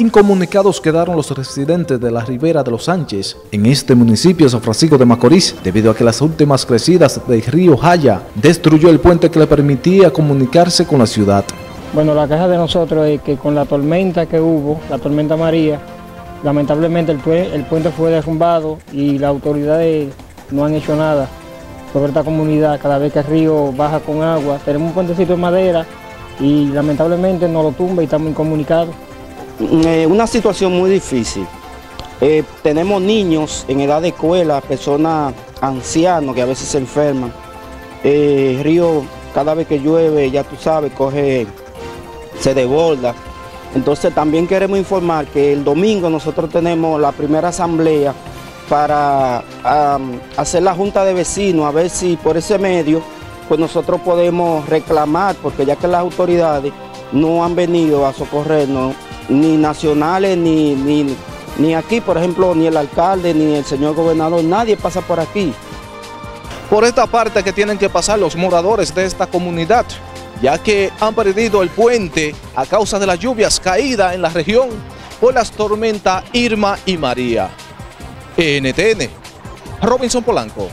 Incomunicados quedaron los residentes de la Ribera de los Sánchez en este municipio San Francisco de Macorís debido a que las últimas crecidas del río Jaya destruyó el puente que le permitía comunicarse con la ciudad. Bueno, la queja de nosotros es que con la tormenta que hubo, la tormenta María, lamentablemente el, puente fue derrumbado y las autoridades no han hecho nada sobre esta comunidad. Cada vez que el río baja con agua, tenemos un puentecito de madera y lamentablemente no lo tumba y estamos incomunicados. Eh, una situación muy difícil. Eh, tenemos niños en edad de escuela, personas ancianos que a veces se enferman. Eh, río, cada vez que llueve, ya tú sabes, coge, se desborda. Entonces también queremos informar que el domingo nosotros tenemos la primera asamblea para hacer la junta de vecinos, a ver si por ese medio pues nosotros podemos reclamar, porque ya que las autoridades no han venido a socorrernos, ni nacionales, ni, ni, ni aquí, por ejemplo, ni el alcalde, ni el señor gobernador, nadie pasa por aquí. Por esta parte que tienen que pasar los moradores de esta comunidad, ya que han perdido el puente a causa de las lluvias caídas en la región por las tormentas Irma y María. NTN, Robinson Polanco.